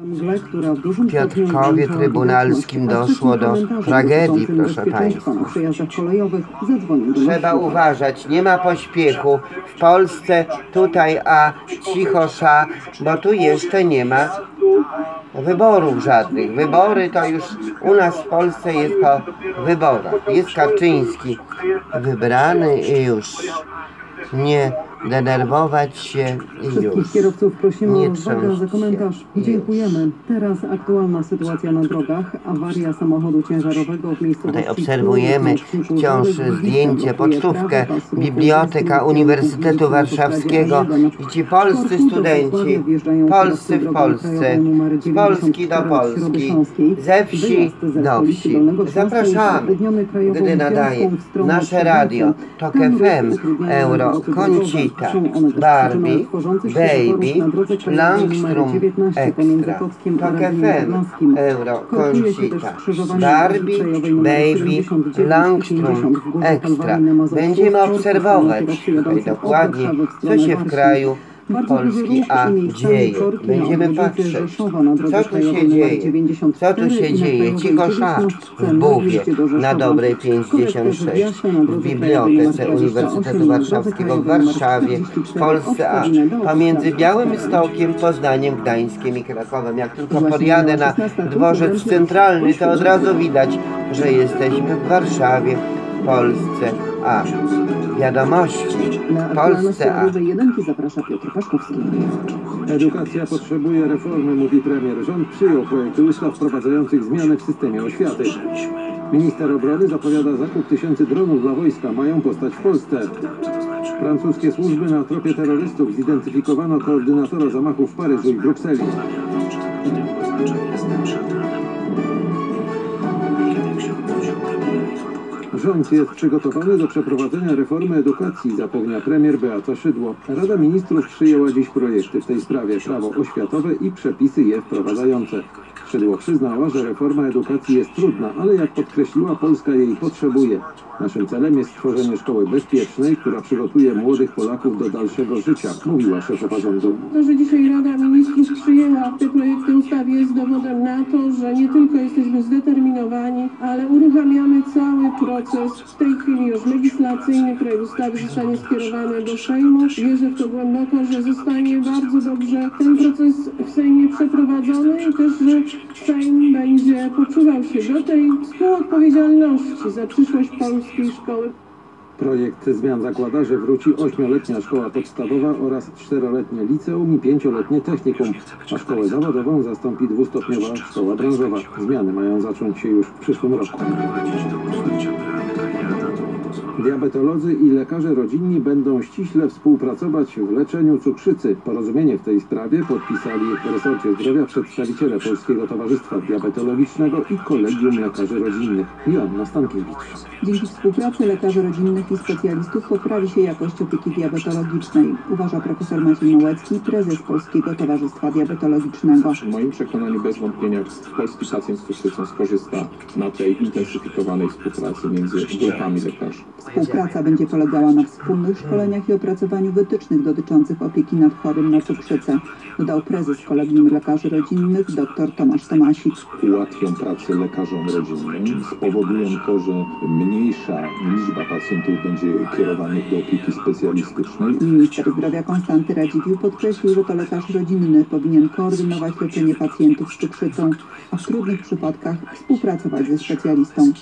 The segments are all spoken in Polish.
W Piotrkowie Trybunalskim doszło do tragedii, proszę państwa. Trzeba uważać, nie ma pośpiechu. W Polsce tutaj, a cicho sza, bo tu jeszcze nie ma wyborów żadnych. Wybory to już u nas w Polsce jest po wyborach. Jest Kaczyński wybrany i już nie denerwować się i już. Wszystkich kierowców prosimy Nie o uwagę za trząść komentarz. się. Dziękujemy. Teraz aktualna sytuacja na drogach. Awaria samochodu ciężarowego w miejscowości Tutaj obserwujemy Królewskim wciąż zdjęcie, pocztówkę Biblioteka Uniwersytetu Warszawskiego autostradzie A1. i ci polscy studenci, polscy w Polsce, z Polski do 94 od Środy Polski, ze wsi do wsi. Zapraszamy, gdy nadaje nasze radio, TOK FM, Euro. Concita, też Barbie, Baby, Langstrom, numer 19 pomiędzy Extra, TOK FM. Euro, Concita, Barbie, Baby, 79 i Langstrom, 50 w Górze Extra. Będziemy obserwować tutaj dokładnie, co się w kraju duży Polski A dzieje. Będziemy patrzeć, co tu się dzieje, 94 co tu się dzieje. krajowej Cicho sza 19 w Buwie, na dobrej Korekty 56, wyjaśnia na w Bibliotece numer 28, Uniwersytetu Warszawskiego w Warszawie, w 44 Polsce A, pomiędzy Ostrava. Białymstokiem, Poznaniem, Gdańskiem i Krakowem. Jak tylko podjadę na 16, dworzec centralny, to od razu widać, że jesteśmy w Warszawie, w Polsce A. Wiadomości Na w Polsce A. zaprasza Piotr Paszkowski. Edukacja potrzebuje reformy, mówi premier. Rząd przyjął projekty ustaw wprowadzających zmiany w systemie oświaty. Minister obrony zapowiada zakup tysięcy dronów dla wojska. Mają postać w Polsce. Francuskie służby na tropie terrorystów zidentyfikowano koordynatora zamachu w Paryżu i Brukseli. Rząd jest przygotowany do przeprowadzenia reformy edukacji, zapewnia premier Beata Szydło. Rada Ministrów przyjęła dziś projekty w tej sprawie, prawo oświatowe i przepisy je wprowadzające. Szydło przyznała, że reforma edukacji jest trudna, ale jak podkreśliła, Polska jej potrzebuje. Naszym celem jest stworzenie szkoły bezpiecznej, która przygotuje młodych Polaków do dalszego życia, mówiła szefowa rządu. To, że dzisiaj Rada Ministrów przyjęła te projekty ustaw jest dowodem na to, że nie tylko jesteśmy zdeterminowani, ale uruchamiamy cały proces. W tej chwili już legislacyjny projekt ustawy zostanie skierowany do Sejmu. Wierzę w to głęboko, że zostanie bardzo dobrze ten proces w Sejmie przeprowadzony i też, że Sejm będzie poczuwał się do tej współodpowiedzialności za przyszłość polskiej szkoły. Projekt zmian zakłada, że wróci ośmioletnia szkoła podstawowa oraz czteroletnie liceum i pięcioletnie technikum, a szkołę zawodową zastąpi dwustopniowa szkoła branżowa. Zmiany mają zacząć się już w przyszłym roku. Diabetolodzy i lekarze rodzinni będą ściśle współpracować w leczeniu cukrzycy. Porozumienie w tej sprawie podpisali w resorcie zdrowia przedstawiciele Polskiego Towarzystwa Diabetologicznego i Kolegium Lekarzy Rodzinnych. Joanna Stankiewicz. Dzięki współpracy lekarzy rodzinnych i specjalistów poprawi się jakość opieki diabetologicznej, uważa profesor Maciej Małecki, prezes Polskiego Towarzystwa Diabetologicznego. W moim przekonaniu bez wątpienia polski pacjent z cukrzycą skorzysta na tej intensyfikowanej współpracy między grupami lekarzy. Współpraca będzie polegała na wspólnych szkoleniach i opracowaniu wytycznych dotyczących opieki nad chorym na cukrzycę, dodał prezes Kolegium Lekarzy Rodzinnych dr Tomasz Tomasik. Ułatwią pracę lekarzom rodzinnym, spowodują to, że mniejsza liczba pacjentów będzie kierowanych do opieki specjalistycznej. Minister zdrowia Konstanty Radziwiłł podkreślił, że to lekarz rodzinny powinien koordynować leczenie pacjentów z cukrzycą, a w trudnych przypadkach współpracować ze specjalistą.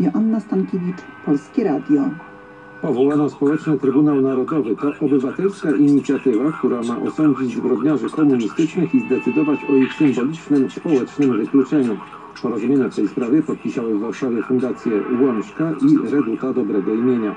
Joanna Stankiewicz, Polskie Radio. Powołano Społeczny Trybunał Narodowy. To obywatelska inicjatywa, która ma osądzić zbrodniarzy komunistycznych i zdecydować o ich symbolicznym społecznym wykluczeniu. Porozumienie w tej sprawie podpisały w Warszawie fundacje Łączka i Reduta Dobrego Imienia.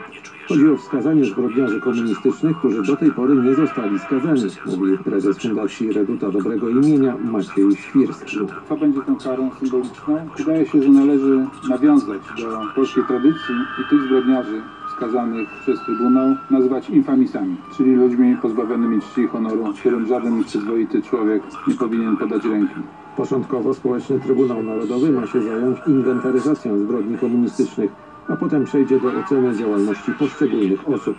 Chodzi o wskazanie zbrodniarzy komunistycznych, którzy do tej pory nie zostali skazani, mówi prezes Fundacji Reduta Dobrego Imienia Maciej Świrski. Co będzie tą karą symboliczną? Wydaje się, że należy nawiązać do polskiej tradycji i tych zbrodniarzy skazanych przez Trybunał nazywać infamisami, czyli ludźmi pozbawionymi czci i honoru, którym żaden przyzwoity człowiek nie powinien podać ręki. Początkowo Społeczny Trybunał Narodowy ma się zająć inwentaryzacją zbrodni komunistycznych, a potem przejdzie do oceny działalności poszczególnych osób.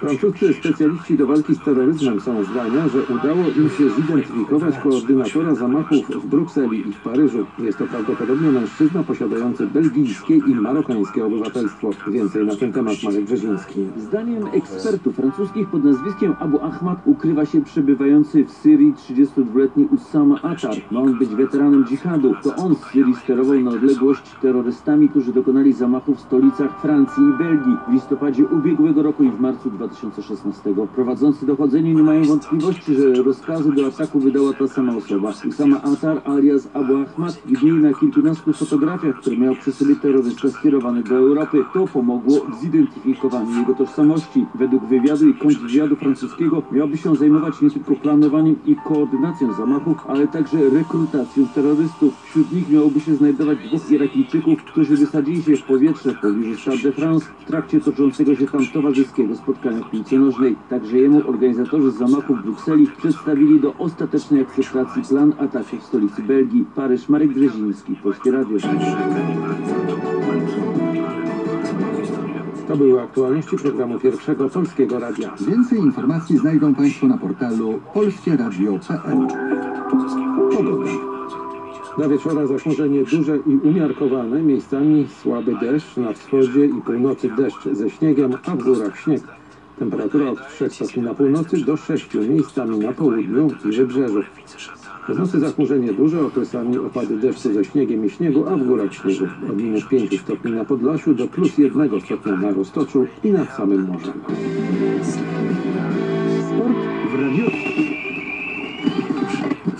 Francuscy specjaliści do walki z terroryzmem są zdania, że udało im się zidentyfikować koordynatora zamachów w Brukseli i w Paryżu. Jest to prawdopodobnie mężczyzna posiadający belgijskie i marokańskie obywatelstwo. Więcej na ten temat Marek Brzeziński. Zdaniem ekspertów francuskich pod nazwiskiem Abu Ahmad ukrywa się przebywający w Syrii 32-letni Usama Atar. Ma on być weteranem dżihadu. To on z Syrii sterował na odległość terrorystami, którzy dokonali zamachu w stolicach Francji i Belgii w listopadzie ubiegłego roku i w marcu 2016. Prowadzący dochodzenie nie mają wątpliwości, że rozkazy do ataku wydała ta sama osoba. Usama Atar alias Abu Ahmad widnieje na kilkunastu fotografiach, które miał przy sobie terrorysta skierowany do Europy. To pomogło w zidentyfikowaniu jego tożsamości. Według wywiadu i kontrwywiadu francuskiego miałby się zajmować nie tylko planowaniem i koordynacją zamachów, ale także rekrutacją terrorystów. Wśród nich miałoby się znajdować dwóch Irakijczyków, którzy wysadzili się w powietrze w pobliżu Stade de France w trakcie toczącego się tam towarzyskiego spotkania piłce nożnej. Także jemu organizatorzy zamachu w Brukseli przedstawili do ostatecznej akceptacji plan ataku w stolicy Belgii. Paryż, Marek Brzeziński, Polskie Radio. To były aktualności programu Pierwszego Polskiego Radia. Więcej informacji znajdą Państwo na portalu polskieradio.pl Pogoda. Na wieczora zachmurzenie duże i umiarkowane, miejscami słaby deszcz, na wschodzie i północy deszcz ze śniegiem, a w górach śnieg. Temperatura od 3 stopni na północy do 6 miejscami na południu i wybrzeżu. W nocy zachmurzenie duże, okresami opady deszczu ze śniegiem i śniegu, a w górach śniegu. Od minus 5 stopni na Podlasiu do plus 1 stopnia na Roztoczu i nad samym morzem. Sport w radiu.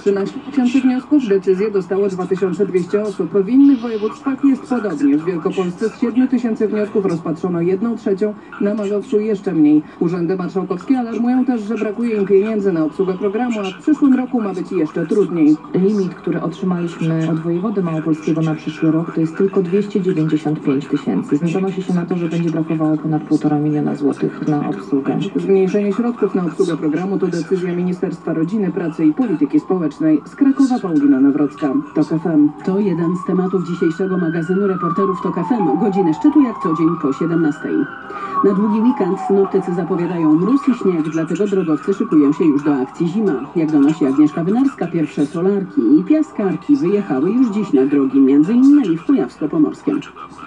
13 tysięcy wniosków, decyzję dostało 2200 osób. W innych województwach jest podobnie. W Wielkopolsce z 7 tysięcy wniosków rozpatrzono 1 trzecią, na Mazowszu jeszcze mniej. Urzędy marszałkowskie alarmują też, że brakuje im pieniędzy na obsługę programu, a w przyszłym roku ma być jeszcze trudniej. Limit, który otrzymaliśmy od wojewody małopolskiego na przyszły rok, to jest tylko 295 tysięcy. Zanosi się na to, że będzie brakowało ponad 1,5 miliona złotych na obsługę. Zmniejszenie środków na obsługę programu to decyzja Ministerstwa Rodziny, Pracy i Polityki Społecznej. Z Krakowa Paulina Nawrocka, TOK FM. To jeden z tematów dzisiejszego magazynu reporterów TOK FM. Godziny szczytu jak co dzień po 17. Na długi weekend synoptycy zapowiadają mróz i śnieg, dlatego drogowcy szykują się już do akcji zima. Jak donosi Agnieszka Wynarska, pierwsze solarki i piaskarki wyjechały już dziś na drogi, m.in. w Kujawsko-Pomorskiem.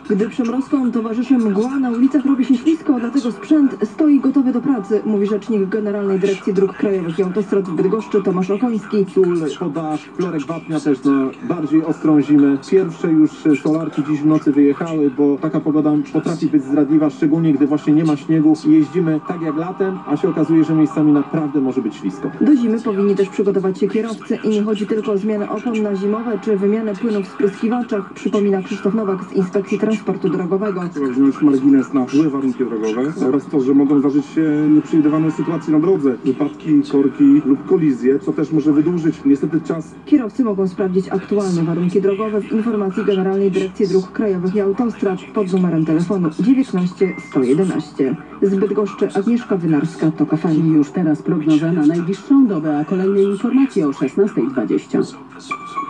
Gdy przymrozkom towarzyszy mgła, na ulicach robi się ślisko, dlatego sprzęt stoi gotowy do pracy, mówi rzecznik Generalnej Dyrekcji Dróg Krajowych i Autostrad w Bydgoszczy Tomasz Okoński. Sól, podaż, florek wapnia też na bardziej ostrą zimę. Pierwsze już solarki dziś w nocy wyjechały, bo taka pogoda potrafi być zdradliwa, szczególnie gdy właśnie nie ma śniegu. Jeździmy tak jak latem, a się okazuje, że miejscami naprawdę może być ślisko. Do zimy powinni też przygotować się kierowcy i nie chodzi tylko o zmianę opon na zimowe czy wymianę płynów w spryskiwaczach, przypomina Krzysztof Nowak z Inspekcji Transportu Drogowego. Trzeba wziąć margines na złe warunki drogowe oraz to, że mogą zdarzyć się nieprzewidywane sytuacje na drodze. Wypadki, korki lub kolizje, co też może wydłużyć niestety czas Kierowcy mogą sprawdzić aktualne warunki drogowe w informacji Generalnej Dyrekcji Dróg Krajowych i Autostrad pod numerem telefonu 19 111. Z Bydgoszczy Agnieszka Wynarska, TOK FM. Już teraz prognoza na najbliższą dobę, a kolejne informacje o 16.20.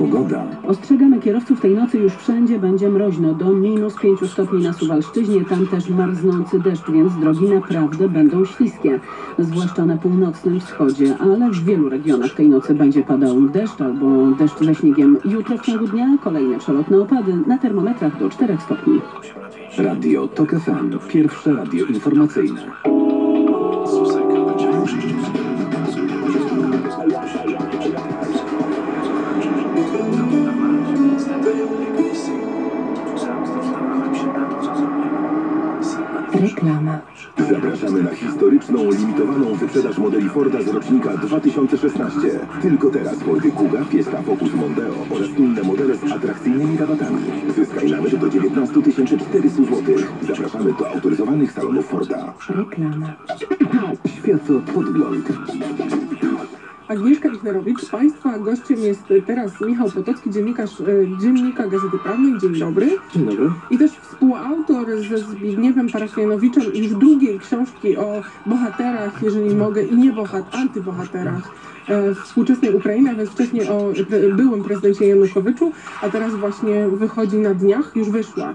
Pogoda. Ostrzegamy kierowców tej nocy już wszędzie będzie mroźno, do minus 5 stopni na Suwalszczyźnie, tam też marznący deszcz, więc drogi naprawdę będą śliskie, zwłaszcza na północnym wschodzie, ale w wielu regionach tej nocy będzie padał deszcz albo deszcz ze śniegiem. Jutro w ciągu dnia kolejne przelotne opady, na termometrach do 4 stopni. Radio TOK FM. Pierwsze radio informacyjne. Zapraszamy na historyczną, limitowaną wyprzedaż modeli Forda z rocznika 2016. Tylko teraz Fordy Kuga, Fiesta, Focus, Mondeo oraz inne modele z atrakcyjnymi rabatami. Zyskaj nawet do 19 400 zł. Zapraszamy do autoryzowanych salonów Forda. Reklama. Światopodgląd. Agnieszka Wichnerowicz, Państwa gościem jest teraz Michał Potocki, dziennikarz e, Dziennika Gazety Prawnej. Dzień dobry. Dzień dobry. I też współautor ze Zbigniewem Parafianowiczem już drugiej książki o bohaterach, jeżeli mogę, i nie bohat, antybohaterach e, współczesnej Ukrainy, a więc wcześniej o byłym prezydencie Janukowyczu, a teraz właśnie wychodzi na dniach, już wyszła.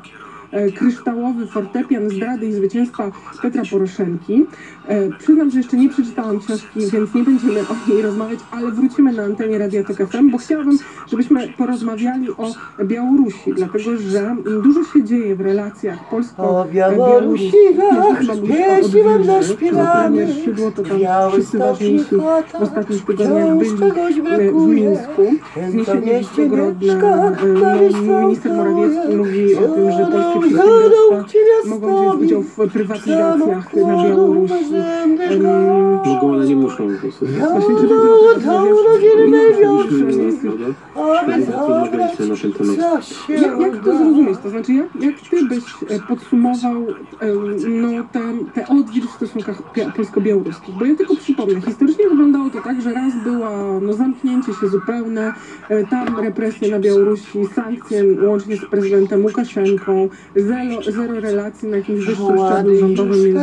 E, kryształowy fortepian zdrady i zwycięstwa Petra Poroszenki. E, Przyznam, że jeszcze nie przeczytałam książki, więc nie będziemy o niej rozmawiać, ale wrócimy na antenie Radia Tok FM, bo chciałabym, żebyśmy porozmawiali o Białorusi, dlatego że dużo się dzieje w relacjach polsko O Białorusi, pieśni mam tam biały w chata, ostatnich tygodniach byli wciąż czegoś e, w brakuje. Mińsku. Ten, co Zniesienie mieście Wiślogrodna, mieszka, e, na no, minister Morawiecki mówi o tym, że polskie Hello, hello, Kirasta. Udział w prywatyzacjach na Białorusi. Em, Mogą, ale nie muszą. Właśnie, czy Jak, to zrozumieć? To znaczy, jak, jak ty byś e, podsumował e, no, te odwilż w stosunkach polsko-białoruskich? Bo ja tylko przypomnę, historycznie wyglądało to tak, że raz była no, zamknięcie się zupełne, e, tam represje na Białorusi, sankcje łącznie z prezydentem Łukaszenką, zero, zero relacji na jakimś szczeblu rządowym i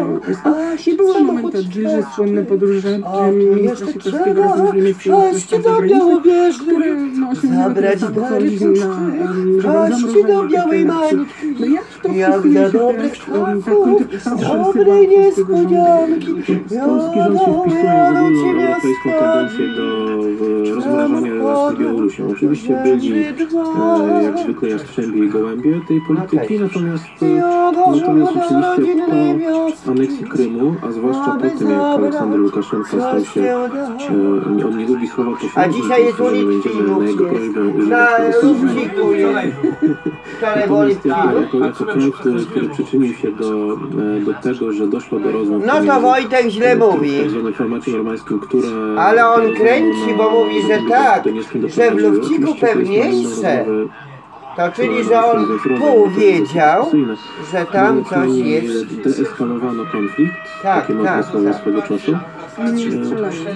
Europejską. I były momenty Adżyży, słynne podróże e, ministra Sikorskiego razem z niemieckim ministrem zagranicznym, które no, osiągnęły Zabrać tyle na zamrożenie No to jak dla dobrych polskiego rządu? niespodzianki. Polski rząd się wpisuje w ogólną europejską tendencję do w, rozmrażania relacji z Białorusią. Oczywiście byli e, jak zwykle jastrzębie i gołębie tej polityki, natomiast, e, natomiast oczywiście po aneksji Krymu, a zwłaszcza po tym jak Aleksander Łukaszenka stał się, e, on nie lubi słowa A pośrednik, dzisiaj jest uliczki będziemy na jego prośbę było Natomiast lipki. jako, jako kraj, który, który przyczynił się do, e, do tego, że doszło do rozmów No to Wojtek źle e, mówi. które... Ale on kręci, bo mówi, że tak, że w. Lufciku pewniejsze. To czyli, że on pół wiedział, że tam coś jest. Deeskalowano konflikt, Tak, takie tak, słowo tak. swego czasu.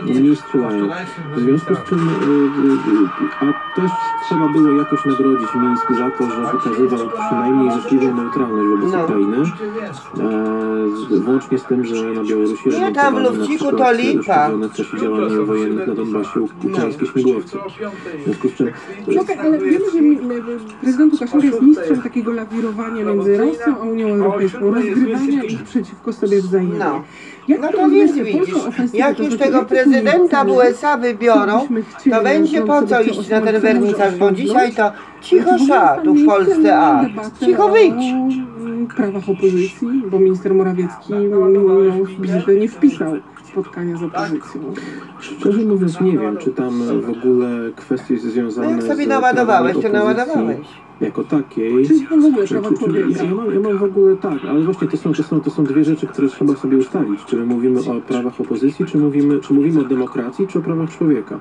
Mniej strzelają. W związku z czym, y, y, a też trzeba było jakoś nagrodzić Mińsk za to, że wykazywał przynajmniej życzliwą neutralność wobec No. Ukrainy. E, włącznie z tym, że na Białorusi Nie, tam w Lufciku to lipa. w czasie działań wojennych na Donbasie ukraińskie śmigłowce. W związku z czym No Okej, ale wiemy, że prezydent Łukaszenka jest mistrzem takiego lawirowania między Rosją a Unią Europejską, rozgrywania ich przeciwko sobie wzajemnie. No. Jak No to to więc widzisz, jak już tego jej prezydenta w? USA wybiorą, to będzie po co iść na ten wernisaż, bo dzisiaj to cicho sza tu w Polsce, a cicho o, wyjdź. prawach opozycji, bo minister Morawiecki no, w wizytę nie wpisał spotkania z opozycją. Szczerze mówiąc nie wiem, czy tam w ogóle kwestie związane No jak sobie z naładowałeś, to naładowałeś. Jako takiej. Czy w ogóle Czy- czy- czy- człowieka? Ja mam, ja mam w ogóle tak, ale właśnie to są, to, są, to są dwie rzeczy, które trzeba sobie ustalić. Czy my mówimy o prawach opozycji, czy mówimy, czy mówimy o demokracji, czy o prawach człowieka.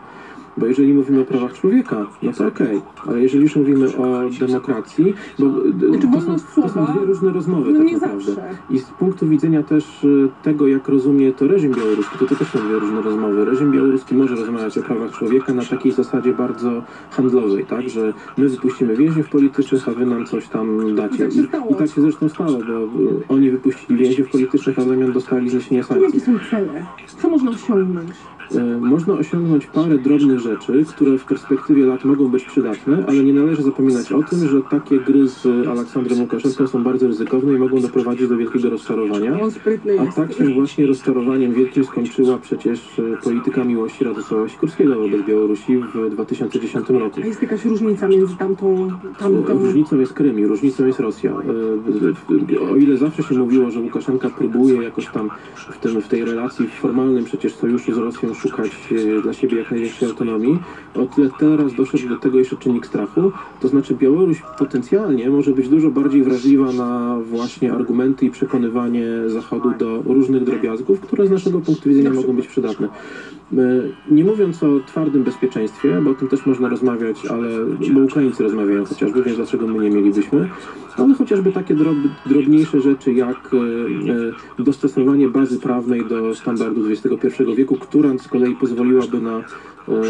Bo jeżeli mówimy o prawach człowieka, no to okej, ale jeżeli już mówimy o demokracji, bo d- Znaczy, to, są, wolność to są słowa, dwie różne rozmowy No tak nie naprawdę. zawsze. I z punktu widzenia też y, tego, jak rozumie to reżim białoruski, to to też są dwie różne rozmowy. Reżim białoruski może rozmawiać o prawach człowieka na takiej zasadzie bardzo handlowej, tak, że my wypuścimy więźniów politycznych, a wy nam coś tam dacie. Tak się stało. I, i tak się zresztą stało, bo y, oni wypuścili więźniów politycznych, a w zamian dostali zniesienie To jakie sankcji. są cele? Co można osiągnąć? E, Można osiągnąć parę drobnych rzeczy, które w perspektywie lat mogą być przydatne, ale nie należy zapominać o tym, że takie gry z Aleksandrem Łukaszenką są bardzo ryzykowne i mogą doprowadzić do wielkiego rozczarowania. A tak się właśnie rozczarowaniem wielkim skończyła przecież e, polityka miłości Radosława Sikorskiego wobec Białorusi w 2010 roku. A jest jakaś różnica między tamtą... tamtą... Różnicą jest Krym i różnicą jest Rosja. E, w- w- O ile zawsze się mówiło, że Łukaszenka próbuje jakoś tam w, tym, w tej relacji formalnym przecież sojuszu z Rosją szukać e, dla siebie jak największej autonomii, o tyle teraz doszedł do tego jeszcze czynnik strachu. To znaczy Białoruś potencjalnie może być dużo bardziej wrażliwa na właśnie argumenty i przekonywanie Zachodu do różnych drobiazgów, które z naszego punktu widzenia mogą być przydatne. E, Nie mówiąc o twardym bezpieczeństwie, bo o tym też można rozmawiać, ale bo Ukraińcy rozmawiają chociażby, więc dlaczego my nie mielibyśmy, ale chociażby takie drob, drobniejsze rzeczy jak e, dostosowanie bazy prawnej do standardu XXI wieku, która z kolei pozwoliłaby na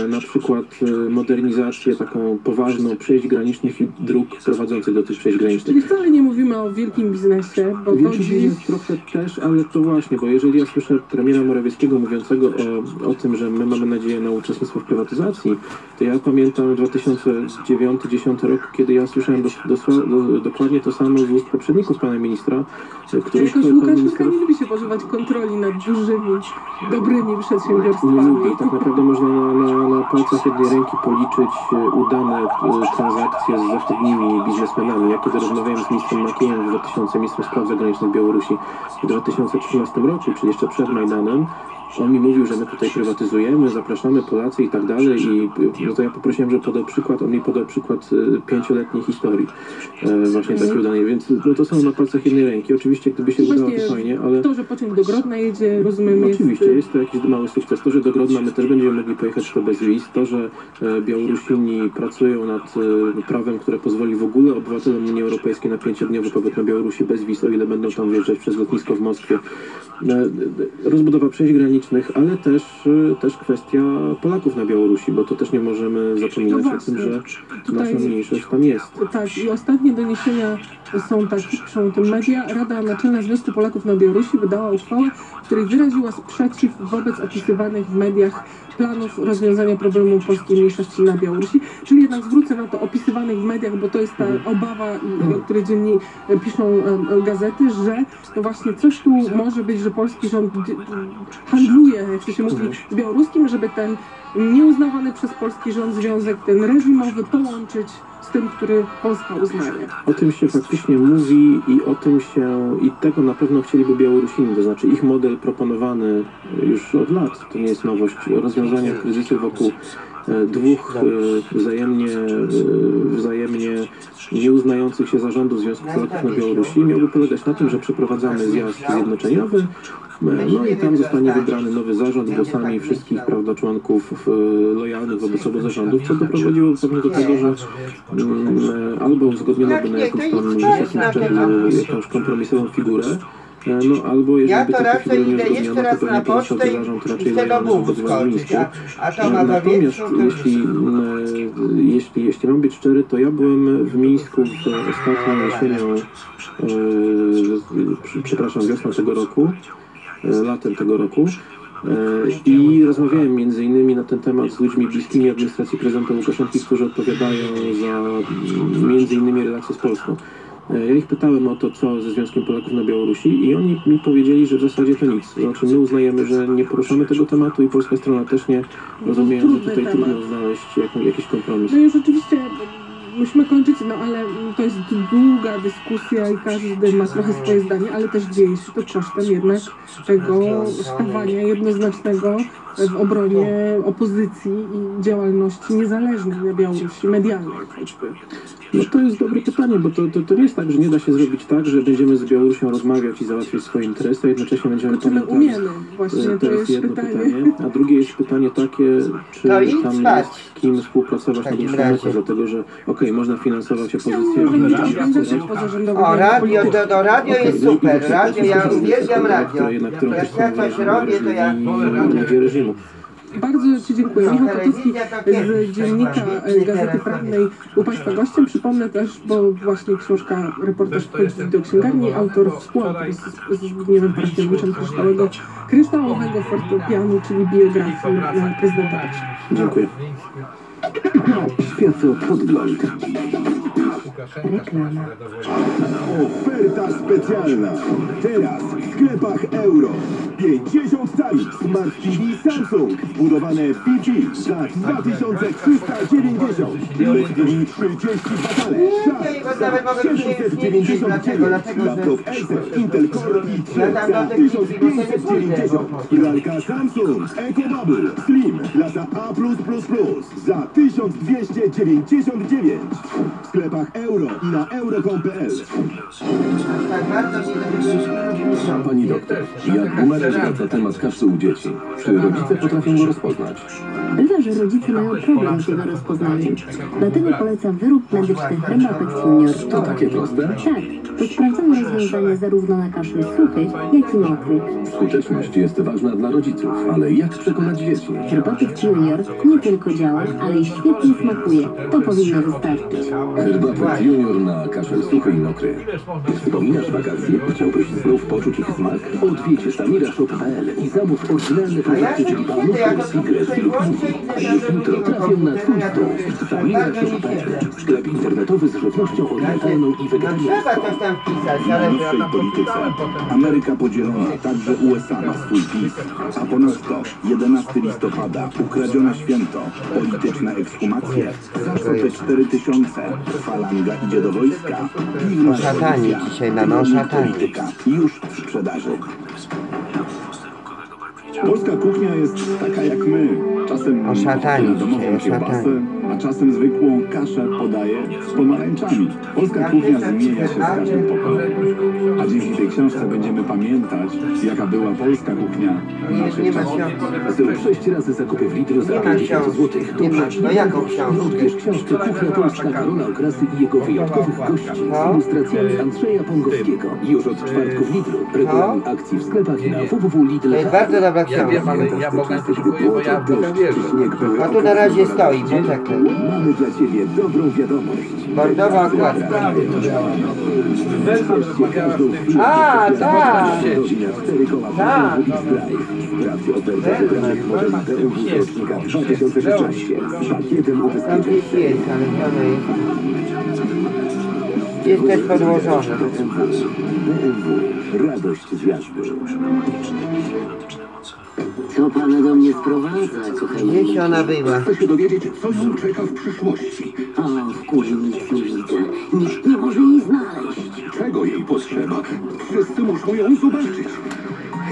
na przykład e, modernizację taką poważną przejść granicznych i dróg prowadzących do tych przejść granicznych. Czyli wcale nie mówimy o wielkim biznesie, bo to Wielki dziś... biznes trochę też, ale to właśnie, bo jeżeli ja słyszę premiera Morawieckiego mówiącego o, o tym, że my mamy nadzieję na uczestnictwo w prywatyzacji, to ja pamiętam 2009-2010 rok, kiedy ja słyszałem dos, dosła- do, dokładnie to samo z ust poprzedników pana ministra, e, których Jakoś Łukaszenka minister nie lubi się pożywać kontroli nad dużymi, dobrymi nie przedsiębiorstwami. lubi. Tak naprawdę można na, na, na palcach jednej ręki policzyć e, udane e, transakcje z zachodnimi biznesmenami. Ja kiedy rozmawiałem z ministrem Makiejem w 2000, ministrem spraw zagranicznych Białorusi w 2013 roku, czyli jeszcze przed Majdanem, on mi mówił, że my tutaj prywatyzujemy, zapraszamy Polacy i tak dalej i no to ja poprosiłem, żeby podał przykład, on mi podał przykład e, pięcioletniej historii e, właśnie takiej udanej, więc no to są na palcach jednej ręki. Oczywiście gdyby się udało to fajnie, ale... To, że pociąg do Grodna jedzie, rozumiem, jest... Oczywiście, jest to jakiś mały sukces. To, że do Grodna my też będziemy mogli pojechać to bez wiz, to, że e, Białorusini pracują nad e, prawem, które pozwoli w ogóle obywatelom Unii Europejskiej na pięciodniowy pobyt na Białorusi bez wiz, o ile będą tam wjeżdżać przez lotnisko w Moskwie. E, Rozbudowa przejść granicznych, ale też, e, też kwestia Polaków na Białorusi, bo to też nie możemy zapominać No o tym, że Tutaj- nasza mniejszość tam jest. Tak, i ostatnie doniesienia są tak, piszą o tym media. Rada Naczelna Związku Polaków na Białorusi wydała uchwałę, w której wyraziła sprzeciw wobec opisywanych w mediach planów rozwiązania problemu polskiej mniejszości na Białorusi. Czyli jednak zwrócę na to opisywanych w mediach, bo to jest ta obawa, i- o której dziennie e, piszą e, gazety, że to właśnie coś tu może być, że polski rząd handluje, jak to się mówi, z białoruskim, żeby ten nieuznawany przez polski rząd związek, ten reżimowy połączyć tym, który Polska uznaje. O tym się faktycznie mówi i o tym się, i tego na pewno chcieliby Białorusini, to znaczy ich model proponowany już od lat, to nie jest nowość, rozwiązania kryzysu wokół dwóch e, wzajemnie, e, wzajemnie nieuznających się zarządów Związku Polaków na Białorusi. Miałby polegać na tym, że przeprowadzamy zjazd zjednoczeniowy, e, no i tam zostanie wybrany nowy zarząd głosami wszystkich prawda, członków lojalnych wobec obu zarządów, co doprowadziło pewnie do tego, że mm, albo uzgodniono by na jakąś tam szczeblu jakąś kompromisową figurę, no albo jeżeli Ja to raczej idę jeszcze raz na pocztę i wobec władzy skoczyć, ministrów. a, a to E, ma Natomiast to jeśli, e, jeśli, jeśli mam być szczery, to ja byłem w Mińsku w ostatnią jesienią, e, przepraszam, wiosną tego roku, e, latem tego roku. E, I rozmawiałem między innymi na ten temat z ludźmi bliskimi administracji prezydenta Łukaszenki, którzy odpowiadają za mm, między innymi relacje z Polską. E, Ja ich pytałem o to, co ze Związkiem Polaków na Białorusi i oni mi powiedzieli, że w zasadzie to nic. Znaczy my uznajemy, że nie poruszamy tego tematu i polska strona też nie, rozumieją, że tutaj temat. trudno znaleźć jakiś kompromis. No już oczywiście musimy kończyć, no ale to jest długa dyskusja i każdy ma trochę swoje zdanie, ale też dzieje się to kosztem jednak tego stawania jednoznacznego w obronie opozycji i działalności niezależnej na Białorusi, medialnej choćby. No to jest dobre pytanie, bo to, to, to nie jest tak, że nie da się zrobić tak, że będziemy z Białorusią rozmawiać i załatwiać swoje interesy, a jednocześnie będziemy my pamiętać. umiemy? Właśnie E, to To jest jest jedno pytanie. pytanie. A drugie jest pytanie takie, czy To idź tam spać. jest z kim współpracować na takim dłuższą razie. metę, dlatego że okej, można finansować opozycję. Być organizacją finansować- pozarządową. O, radio, to, to radio jest no super, to- radio, ja uwielbiam radio. Jak ja coś robię, to ja... reżimu. Bardzo Ci dziękuję. Michał kiedyś, z dziennika Gazety. Prawnej był Państwa gościem. Przypomnę też, bo właśnie książka, reportaż wchodzi do księgarni, autor współautor z, z Zbigniewem Parkiewiczem Kryształowego, kryształowego fortepianu, czyli biografii prezydenta. Dziękuję. Światopodgląd. Oferta specjalna. Teraz w sklepach euro. 50 cali Smart TV Samsung zbudowane w Fiji za 2390. LED TV 32 cale. Szat za 799. Laptop Acer Intel Core i3 za 1590. Pralka Samsung EcoBubble Slim klasa A+++ za 1299. W sklepach euro. Euro i na euro.com.pl. Tak bardzo. Pani doktor, jak umarać na temat kaszy u dzieci? Czy rodzice potrafią go rozpoznać? Bywa, że rodzice mają problem z jego rozpoznaniem. Dlatego polecam wyrób medyczny Herbapex Junior. To takie proste? Tak, to sprawdzone rozwiązanie zarówno na kaszel suchy, jak i mokry. Skuteczność jest ważna dla rodziców, ale jak przekonać dzieci? Herbapex Junior nie tylko działa, ale i świetnie smakuje. To powinno wystarczyć. Herbapet Junior na kaszel suchy i mokry. Wspominasz wakacje? Chciałbyś znów poczuć ich smak? Odwiedź samirashop.pl i zamów oryginalne produkty, czyli paluszek, sigres lub. A już jutro trafią na twój stół. Samirashop.pl Sklep internetowy z żywnością orientalną i wegetariańską. Trzeba tam wpisać, ale naszej polityce. Ameryka podzielona, także USA ma swój PiS. A ponadto 11 listopada, ukradzione święto, polityczne ekshumacje, zasote 4000, falanga idzie do wojska, piwna szatani policja, dzisiaj na no szatani. polityka już w sprzedaży. Polska kuchnia jest taka jak my. Czasem O szatani ochotę na domową kiełbasę, a czasem zwykłą kaszę podaje z pomarańczami. Polska kuchnia zmienia się z każdym pokolem. A dzięki tej książce będziemy pamiętać, jaka była polska kuchnia w naszych czasach. Zrób 6 razy zakupy w Lidlu za Nie ma 50 książki. zł. Ma. No jaką książkę? Odbierz książkę Kuchnia Polska Karola Okrasy i jego wyjątkowych gości z ilustracjami Andrzeja Pongowskiego. Już od czwartku w Lidlu. Regulamin akcji w sklepach na www.lidl. To jest bardzo dobra książka. ja Boga dziękuję, bo ja w Boga wierzę. A tu na razie stoi, poczekaj. Mamy dla Ciebie dobrą wiadomość. Bordowa okładka. A, tak! Godzina 4 koła Tak. X Drive. Sprawdź ofertę wybranych modeli BMW z rocznika 2016 z pakietem Tam gdzieś jest, ale to nie jest. Jest też podłożone. BMW. Radość z jazdy. Co pana do mnie sprowadza, kochani? Gdzieś ona była. Chcę się dowiedzieć, co ją czeka w przyszłości. A, w kurzu nic nie widzę. Nikt nie może jej znaleźć. Czego jej potrzeba? Wszyscy muszą ją zobaczyć.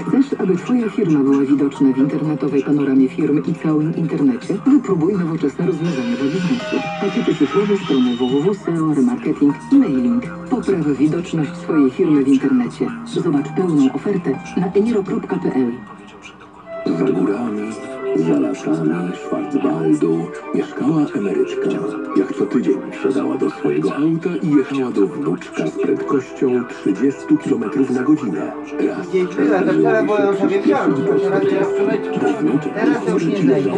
Chcesz, aby Twoja firma była widoczna w internetowej panoramie firm i całym internecie? Wypróbuj nowoczesne rozwiązania dla biznesu. Pakiety cyfrowe, strony www, SEO, remarketing, mailing. Popraw widoczność swojej firmy w internecie. Zobacz pełną ofertę na eniro.pl. Za górami, za lasami Schwarzwaldu mieszkała emerytka. Jak co tydzień wsiadała do swojego auta i jechała do wnuczka z prędkością 30 km na godzinę. Raz Gdzieś była, to trzeba było ją sobie wziąć. Teraz już nie znajdzie.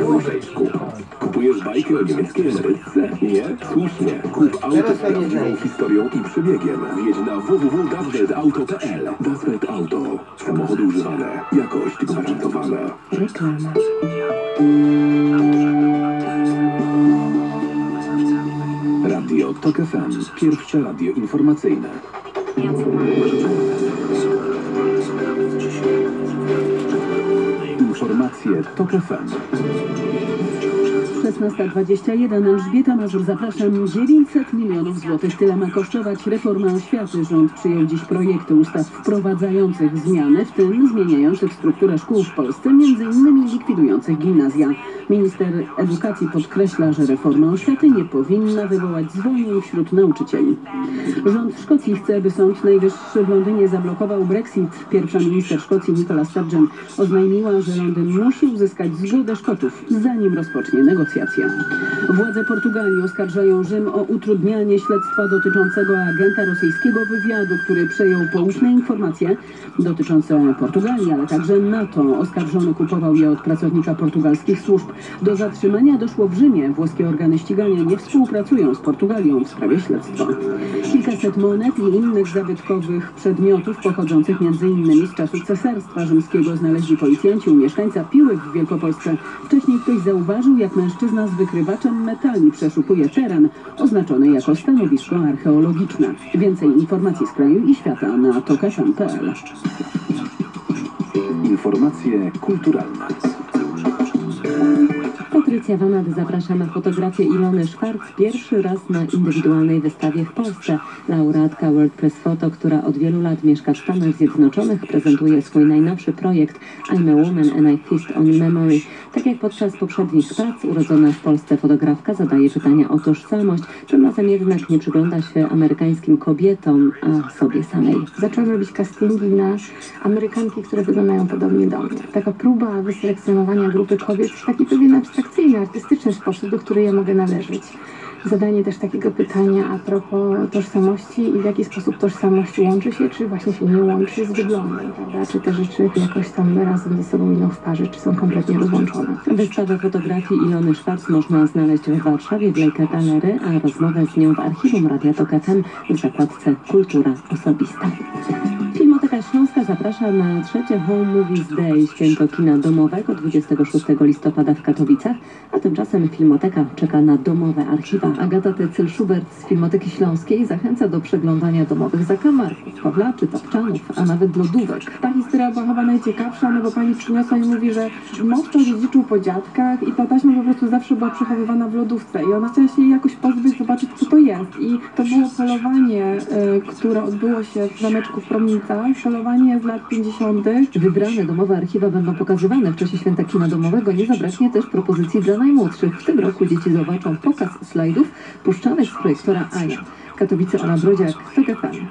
Kupujesz bajkę o niemieckiej emerytce? Nie? Słusznie. Kup auto z prawdziwą historią i przebiegiem. Wjedź na www.dasweltauto.pl Daswelt Auto. Samochody używane. Jakość gwarantowana. Reklama. Radio TOK FM. Pierwsze radio informacyjne. Informacje TOK FM. 16.21 Elżbieta Mazur, zapraszam. 900 milionów złotych. Tyle ma kosztować reforma oświaty. Rząd przyjął dziś projekty ustaw wprowadzających zmiany, w tym zmieniających strukturę szkół w Polsce, innymi likwidujących gimnazja. Minister edukacji podkreśla, że reforma oświaty nie powinna wywołać zwolnień wśród nauczycieli. Rząd Szkocji chce, by Sąd Najwyższy w Londynie zablokował Brexit. Pierwsza minister Szkocji Nicola Sturgeon oznajmiła, że Londyn musi uzyskać zgodę Szkotów, zanim rozpocznie negocjacje. Władze Portugalii oskarżają Rzym o utrudnianie śledztwa dotyczącego agenta rosyjskiego wywiadu, który przejął poufne informacje dotyczące Portugalii, ale także NATO. Oskarżony kupował je od pracownika portugalskich służb. Do zatrzymania doszło w Rzymie. Włoskie organy ścigania nie współpracują z Portugalią w sprawie śledztwa. Kilkaset monet i innych zabytkowych przedmiotów pochodzących m.in. z czasów cesarstwa rzymskiego znaleźli policjanci u mieszkańca Piły w Wielkopolsce. Wcześniej ktoś zauważył, jak mężczyzna z wykrywaczem metali przeszukuje teren oznaczony jako stanowisko archeologiczne. Więcej informacji z kraju i świata na tokafm.pl. Informacje kulturalne. Patrycja Alicja Wanad zaprasza na fotografię Ilony Szwarc pierwszy raz na indywidualnej wystawie w Polsce. Laureatka World Press Photo, która od wielu lat mieszka w Stanach Zjednoczonych, prezentuje swój najnowszy projekt I'm a Woman and I Feast on Memory. Tak jak podczas poprzednich prac, urodzona w Polsce fotografka zadaje pytania o tożsamość, tym razem jednak nie przygląda się amerykańskim kobietom, a sobie samej. Zaczęłam robić castingi na Amerykanki, które wyglądają podobnie do mnie. Taka próba wyselekcjonowania grupy kobiet taki pewien abstrakcyjny, artystyczny sposób, do której ja mogę należeć. Zadanie też takiego pytania a propos tożsamości i w jaki sposób tożsamość łączy się, czy właśnie się nie łączy z wyglądem, prawda? Czy te rzeczy jakoś tam razem ze sobą idą w parze, czy są kompletnie rozłączone. Wystawę fotografii Ilony Szwarc można znaleźć w Warszawie w Lejka Galery, a rozmowę z nią w archiwum Radia Tok w zakładce Kultura Osobista. Śląska zaprasza na trzecie Home Movies Day, święto kina domowego 26 listopada w Katowicach, a tymczasem Filmoteka czeka na domowe archiwa. Agata Tecyl-Schubert z Filmoteki Śląskiej zachęca do przeglądania domowych zakamarków, pawlaczy, tapczanów, a nawet lodówek. Ta historia była chyba najciekawsza, no bo pani przyniosła i mówi, że to dziedziczył po dziadkach i ta taśma po prostu zawsze była przechowywana w lodówce i ona chciała się jej jakoś pozbyć, zobaczyć co to jest. I to było polowanie, y, które odbyło się w zameczku w Promnicach, polowanie z lat 50. Wybrane domowe archiwa będą pokazywane w czasie święta kina domowego. Nie zabraknie też propozycji dla najmłodszych. W tym roku dzieci zobaczą pokaz slajdów puszczanych z projektora AJA. Katowice Ola Brodziak, TOK FM.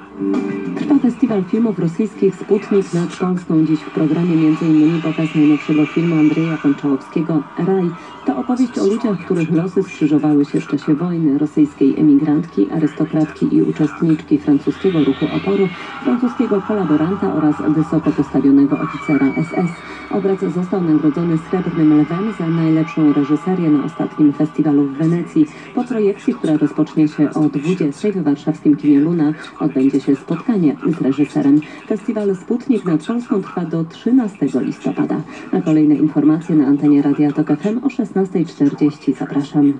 Trwa festiwal filmów rosyjskich Sputnik nad Polską. Dziś w programie m.in. pokaz najnowszego filmu Andrzeja Konczałowskiego Raj. To opowieść o ludziach, których losy skrzyżowały się w czasie wojny rosyjskiej emigrantki, arystokratki i uczestniczki francuskiego ruchu oporu, francuskiego kolaboranta oraz wysoko postawionego oficera SS. Obraz został nagrodzony Srebrnym Lwem za najlepszą reżyserię na ostatnim festiwalu w Wenecji. Po projekcji, która rozpocznie się o 20 w warszawskim kinie Luna, odbędzie się spotkanie z reżyserem. Festiwal Sputnik nad Polską trwa do 13 listopada. A kolejne informacje na antenie Radia Tok FM o 16.40. Zapraszam.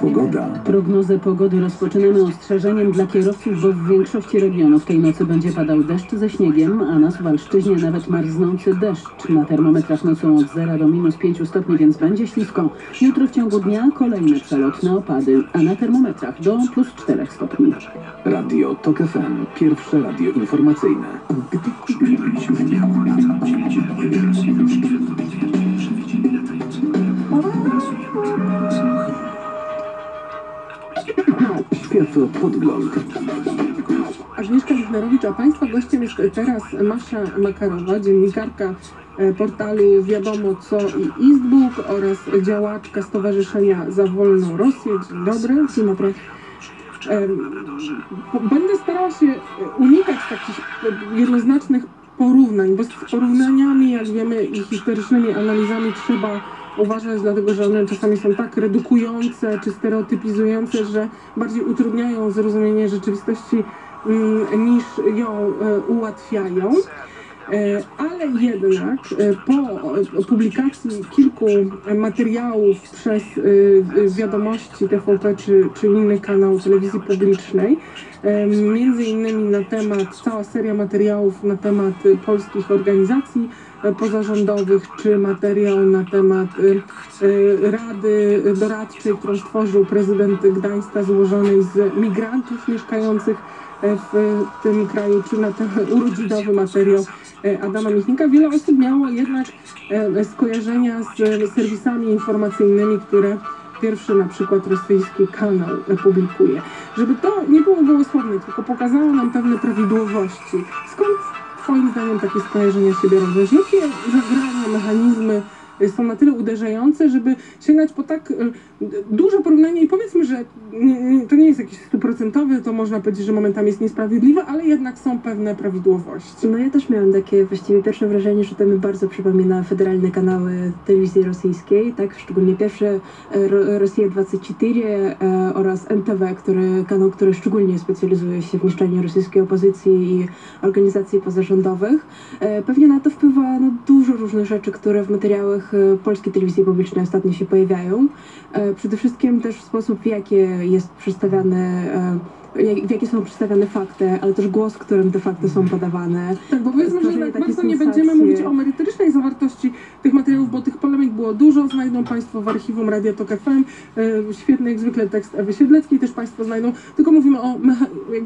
Pogoda. Prognozę pogody rozpoczynamy ostrzeżeniem dla kierowców, bo w większości regionów tej nocy będzie padał deszcz ze śniegiem, a na Suwalszczyźnie nawet marznący deszcz. Na termometrach nocą od 0 do minus 5 stopni, więc będzie ślisko. Jutro w ciągu dnia kolejne przelotne opady, a na termometrach do plus 4 stopni. Radio TOK FM. Pierwsze radio informacyjne. Światopodgląd. Agnieszka Wichnerowicz, a Państwa gościem jest teraz Masza Makarowa, dziennikarka e, portalu Wiadomo Co i Eastbook oraz działaczka Stowarzyszenia Za Wolną Rosję. Dzień dobry. Dzień dobry. Będę starała się unikać takich jednoznacznych porównań, bo z porównaniami, jak wiemy, i historycznymi analizami trzeba uważać, dlatego że one czasami są tak redukujące czy stereotypizujące, że bardziej utrudniają zrozumienie rzeczywistości mm, niż ją e, ułatwiają. E, Ale jednak e, po publikacji kilku materiałów przez wiadomości TVP czy, czy inny kanał telewizji publicznej, między innymi na temat, cała seria materiałów na temat polskich organizacji pozarządowych, czy materiał na temat e, e, Rady Doradczej, którą stworzył prezydent Gdańska, złożonej z migrantów mieszkających e, w tym kraju, czy na ten urodzinowy materiał e, Adama Michnika. Wiele osób miało jednak e, skojarzenia z serwisami informacyjnymi, które pierwszy na przykład rosyjski kanał publikuje. Żeby to nie było gołosłowne, tylko pokazało nam pewne prawidłowości. Skąd Twoim zdaniem takie biorą? Wiesz, Jakie zagrania, mechanizmy są na tyle uderzające, żeby sięgać po tak y, duże porównanie i powiedzmy, że to nie jest jakiś stuprocentowy, to można powiedzieć, że momentami jest niesprawiedliwe, ale jednak są pewne prawidłowości. No ja też miałam takie właściwie pierwsze wrażenie, że to mi bardzo przypomina federalne kanały telewizji rosyjskiej, tak, szczególnie pierwsze e, Ro- Rosja 24 e, oraz NTV, który, kanał, który szczególnie specjalizuje się w niszczeniu rosyjskiej opozycji i organizacji pozarządowych. E, Pewnie na to wpływa no, dużo różnych rzeczy, które w materiałach e, polskiej telewizji publicznej ostatnio się pojawiają. E, Przede wszystkim też sposób, w jaki jest przedstawiany e, w jaki są przedstawiane fakty, ale też głos, którym de facto są podawane. Tak, bo powiedzmy, że tak bardzo nie będziemy mówić o merytorycznej zawartości tych materiałów, bo tych polemik było dużo. Znajdą Państwo w archiwum Radia Tok FM. E, Świetny jak zwykle tekst Ewy Siedleckiej też Państwo znajdą. Tylko mówimy o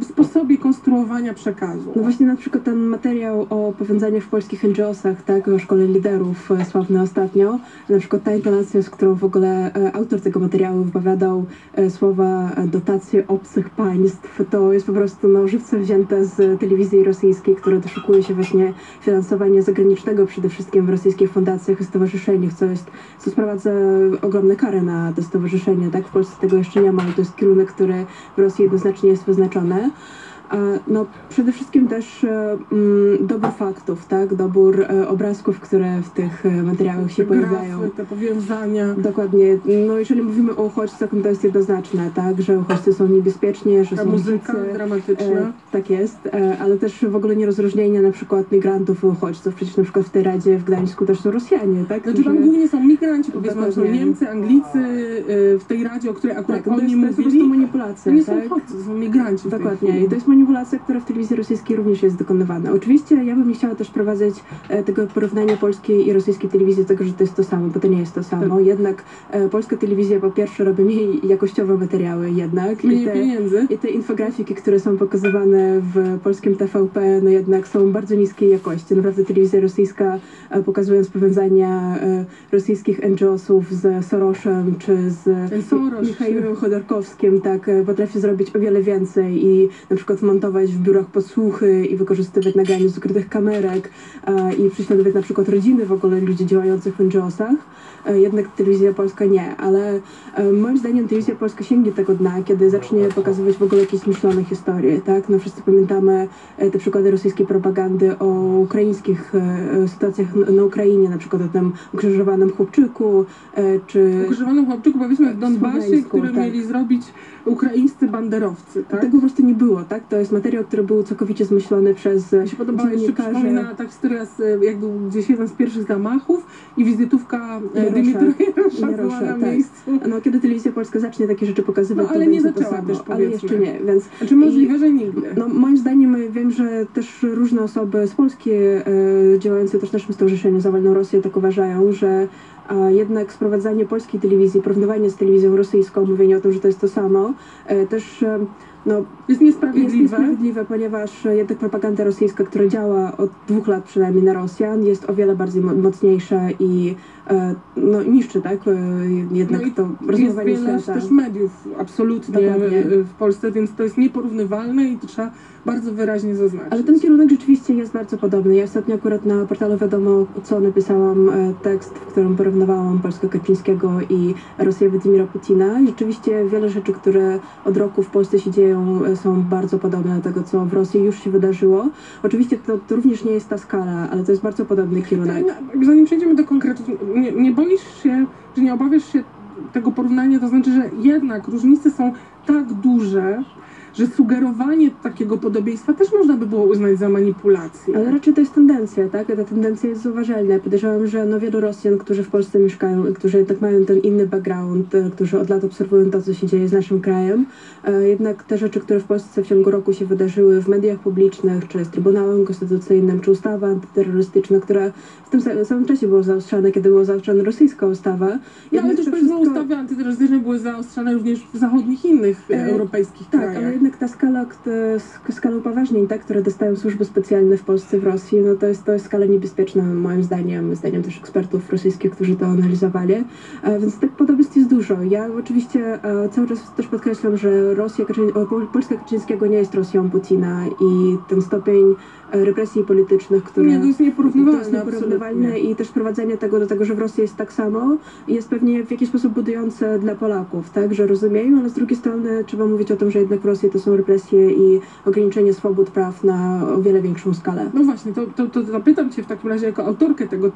sposobie konstruowania przekazu. No właśnie na przykład ten materiał o powiązaniach w polskich NGO-sach, tak, o szkole liderów e, sławny ostatnio, na przykład ta intonacja, z którą w ogóle e, autor tego materiału wypowiadał słowa dotacje obcych państw, to jest po prostu no, żywcem wzięte z telewizji rosyjskiej, która doszukuje się właśnie finansowania zagranicznego przede wszystkim w rosyjskich fundacjach i stowarzyszeniach, co jest, co sprowadza ogromne kary na te stowarzyszenia, tak, w Polsce tego jeszcze nie ma, ale to jest kierunek, który w Rosji jednoznacznie jest wyznaczony. A, No, przede wszystkim też e, mm, dobór faktów, tak? Dobór e, obrazków, które w tych e, materiałach się Te pojawiają. grafy, te powiązania. Dokładnie. No, jeżeli mówimy o uchodźcach, no to jest jednoznaczne, tak? Że uchodźcy są niebezpieczni, że Ta są muzyka dzicy. dramatyczna. E, tak jest, e, ale też w ogóle nie rozróżnienie na przykład migrantów i uchodźców. Przecież na przykład w tej Radzie w Gdańsku też są Rosjanie, tak? Znaczy tam głównie są migranci, powiedzmy, są. Niemcy, Anglicy w tej radzie, o której akurat Tak, to oni jest, to jest po mówili. prostu manipulacja, To nie są tak? uchodźcy, to są migranci. Dokładnie. I to jest manipulacja, która w telewizji rosyjskiej również jest dokonywana. Oczywiście ja bym nie chciała też prowadzić e, tego porównania polskiej i rosyjskiej telewizji, tego, że to jest to samo, bo to nie jest to samo. Tak. Jednak e, polska telewizja po pierwsze robi mniej jakościowe materiały jednak. Mniej I te, pieniędzy. I te infografiki, które są pokazywane w polskim TVP, no jednak są bardzo niskiej jakości. Naprawdę telewizja rosyjska, e, pokazując powiązania rosyjskich NGO-sów z Soroszem czy z Soros. Michałem Chodorkowskim, tak, potrafi zrobić o wiele więcej i na przykład montować w biurach podsłuchy i wykorzystywać nagrania z ukrytych kamerek e, i prześladować na przykład rodziny w ogóle ludzi działających w NGO-sach. E, Jednak telewizja polska nie, ale e, moim zdaniem telewizja polska sięgnie tego dna, kiedy zacznie pokazywać w ogóle jakieś myślone historie, tak? No wszyscy pamiętamy te przykłady rosyjskiej propagandy o ukraińskich sytuacjach na- Ukrainie, na przykład o tym ukrzyżowanym chłopczyku, czy ukrzyżowanym chłopczyku, powiedzmy w Donbasie, który tak. mieli zrobić ukraińscy banderowcy, tak? Tego po prostu nie było, tak? To jest materiał, który był całkowicie zmyślony przez Mi się podobała jeszcze przypomina ta historia, z, e, jak był gdzieś jeden z pierwszych zamachów i wizytówka e. Dymitra Jarosza była na tak. miejscu. No, kiedy telewizja polska zacznie takie rzeczy pokazywać, No, ale to nie to zaczęła samo, też, ale jeszcze nie, więc... Znaczy możliwe, i- że nigdy. No, moim zdaniem wiem, że też różne osoby z Polski e, działające też w naszym stowarzyszeniu za wolną Rosję tak uważają, że a jednak sprowadzanie polskiej telewizji, porównywanie z telewizją rosyjską, mówienie o tym, że to jest to samo, e, też e, no, Jest jest niesprawiedliwe. niesprawiedliwe, ponieważ e, jednak propaganda rosyjska, która działa od dwóch lat przynajmniej na Rosjan, jest o wiele bardziej mo- mocniejsza i no, niszczy, tak? E, jednak No to jest rozmowanie wiele świata. też mediów absolutnie Dokładnie. e, w Polsce, więc to jest nieporównywalne i to trzeba bardzo wyraźnie zaznaczyć. Ale ten kierunek rzeczywiście jest bardzo podobny. Ja ostatnio akurat na portalu Wiadomo Co napisałam e, tekst, w którym porównywałam Polskę Kaczyńskiego i Rosję Władimira Putina. I rzeczywiście wiele rzeczy, które od roku w Polsce się dzieją, e, są bardzo podobne do tego, co w Rosji już się wydarzyło. Oczywiście to, to również nie jest ta skala, ale to jest bardzo podobny kierunek. No, Zanim przejdziemy do konkretów, nie, nie boisz się, czy nie obawiasz się tego porównania, to znaczy, że jednak różnice są tak duże, że sugerowanie takiego podobieństwa też można by było uznać za manipulację. Ale raczej to jest tendencja, tak? Ta tendencja jest zauważalna. Podejrzewam, że no wielu Rosjan, którzy w Polsce mieszkają, i którzy jednak mają ten inny background, e, którzy od lat obserwują to, co się dzieje z naszym krajem, e, jednak te rzeczy, które w Polsce w ciągu roku się wydarzyły w mediach publicznych, czy z Trybunałem Konstytucyjnym, czy ustawa antyterrorystyczna, która w tym sa- samym czasie była zaostrzana, kiedy była zaostrzana rosyjska ustawa. No, ale jednak też to powiedzmy wszystko- ustawy antyterrorystyczne były zaostrzane również w zachodnich innych e, E, europejskich Tak, krajach. Jednak ta skala, skala upoważnień, tak, które dostają służby specjalne w Polsce, w Rosji, no to jest, to jest skala niebezpieczna moim zdaniem, zdaniem też ekspertów rosyjskich, którzy to analizowali. E, więc tych podobieństw jest dużo. Ja oczywiście e, cały czas też podkreślam, że Rosja, Polska Kaczyńskiego nie jest Rosją Putina i ten stopień represji politycznych, które... Nie, to jest nieporównywalne, To jest nieporównywalne absolutnie. i też prowadzenie tego do tego, że w Rosji jest tak samo, jest pewnie w jakiś sposób budujące dla Polaków, tak, że rozumieją, ale z drugiej strony trzeba mówić o tym, że jednak w Rosji to są represje i ograniczenie swobód praw na o wiele większą skalę. No właśnie, to, to, to zapytam Cię w takim razie jako autorkę tego tekstu,